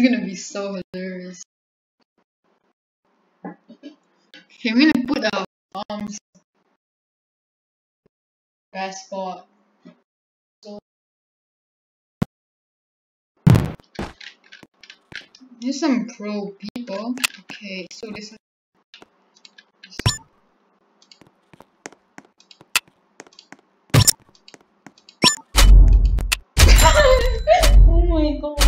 Is gonna be so hilarious. Okay, I'm gonna put our arms best spot. So there's some pro people. Okay, so this oh my god.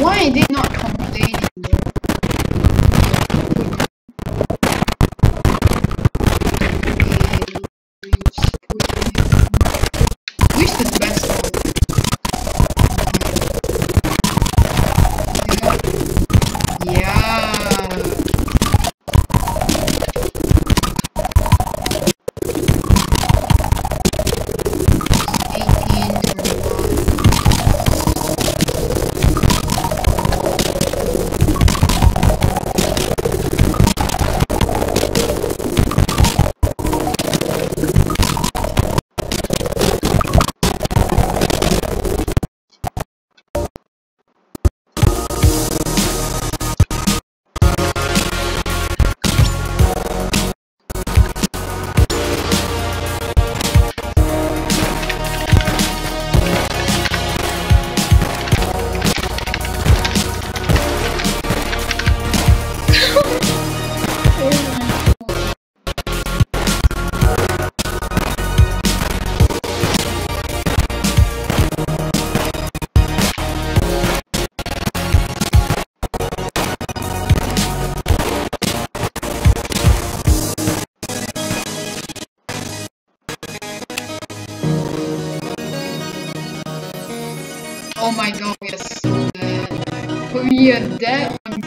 Why are they not complaining we are on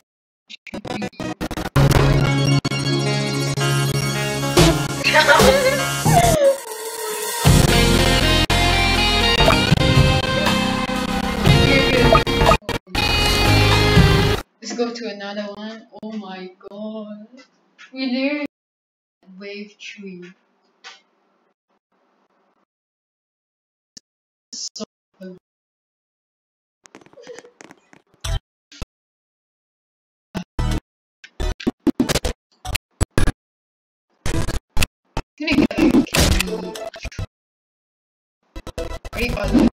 Let's go to another one. Oh my god. We literally wave tree. So gonna get like candy. Right on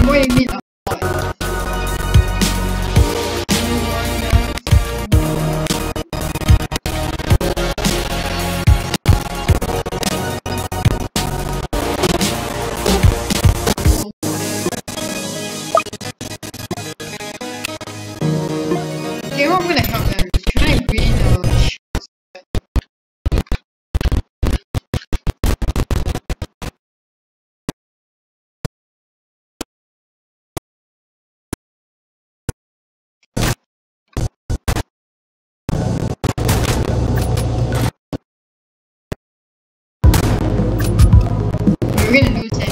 What do We're gonna lose anyways.